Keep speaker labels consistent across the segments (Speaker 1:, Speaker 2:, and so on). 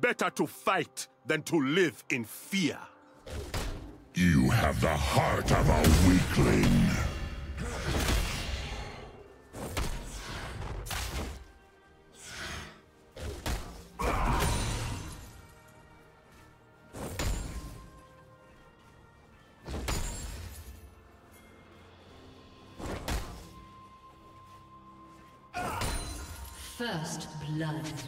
Speaker 1: Better to fight than to live in fear.
Speaker 2: You have the heart of a weakling.
Speaker 3: First blood.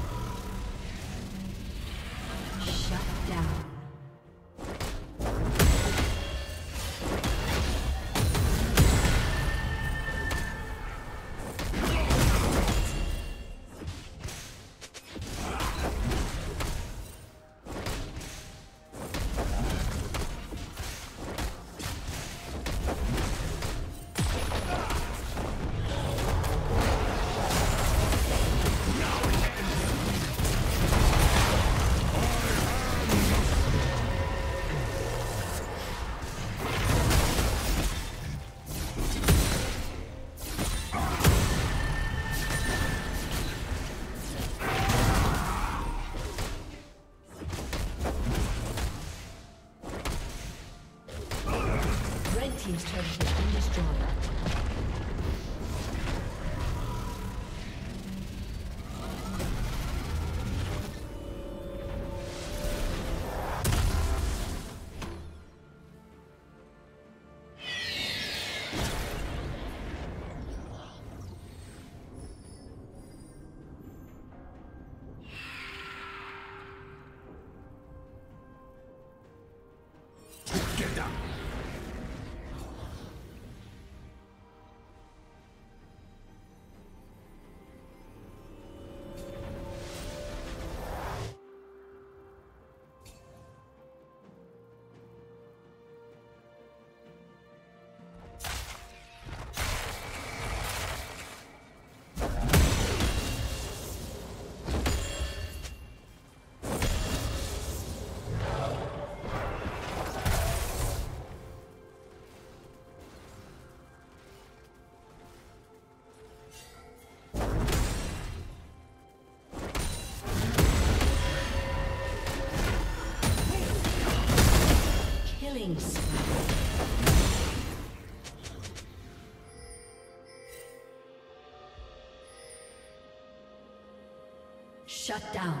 Speaker 3: Shut down.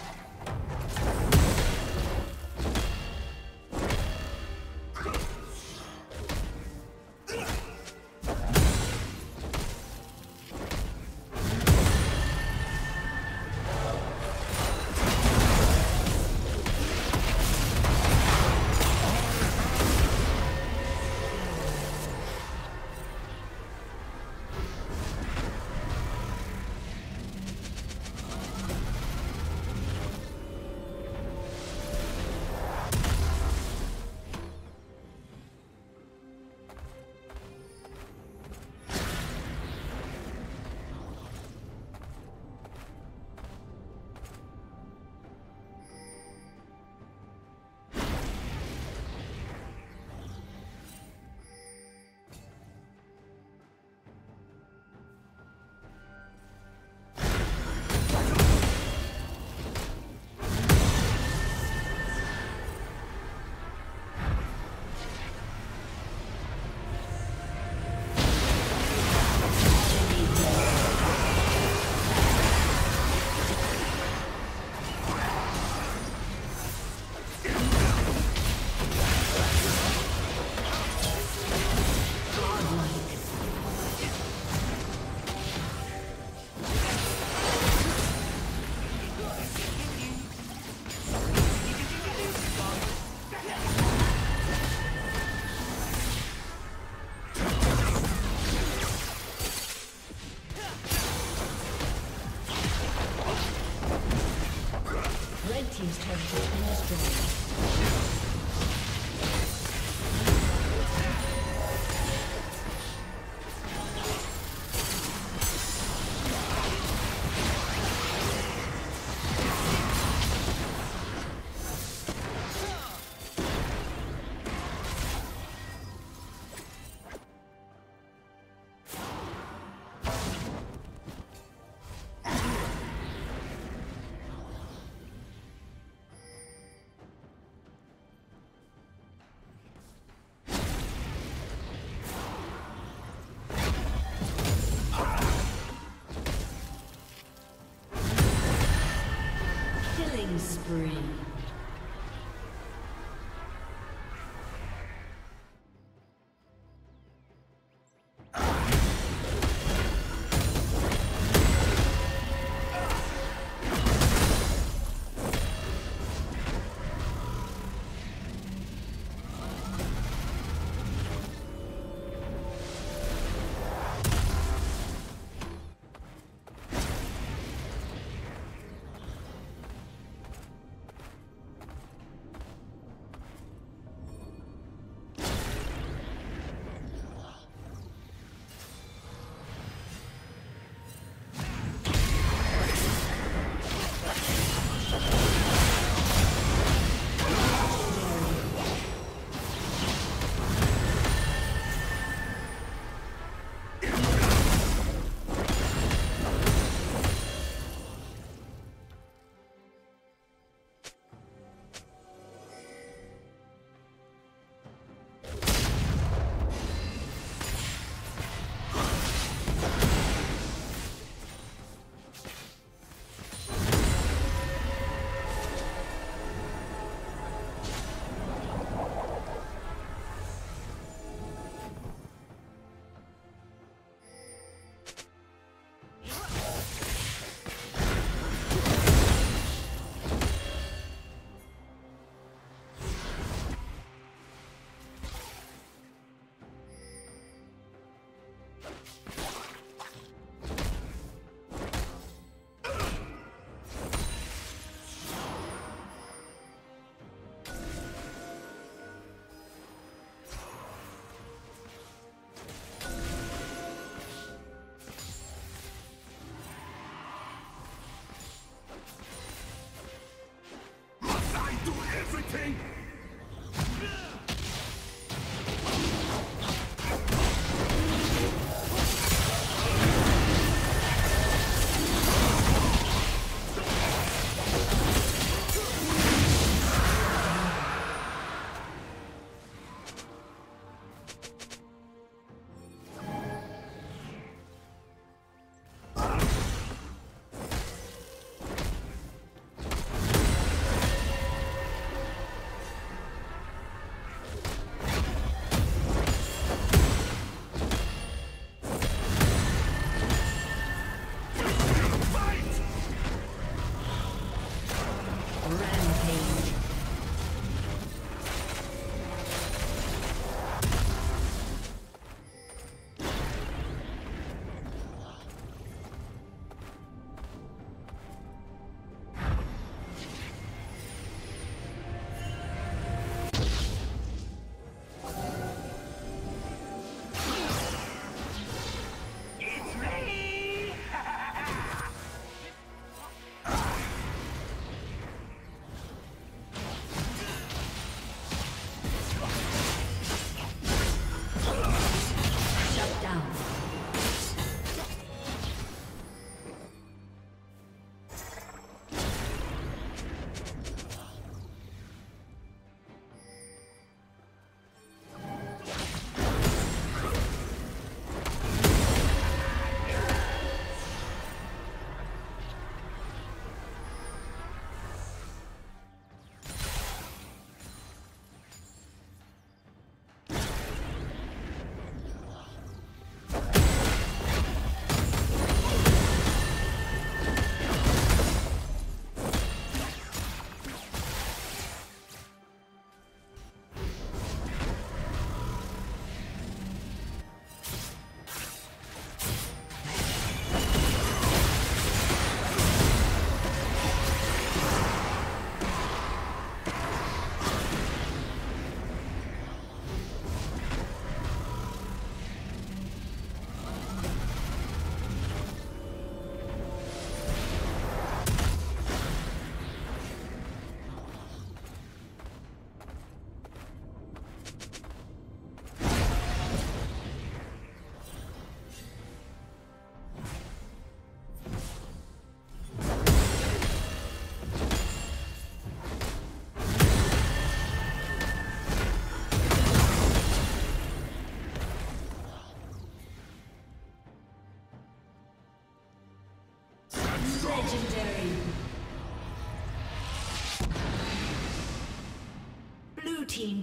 Speaker 3: Spree.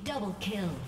Speaker 3: Double kill.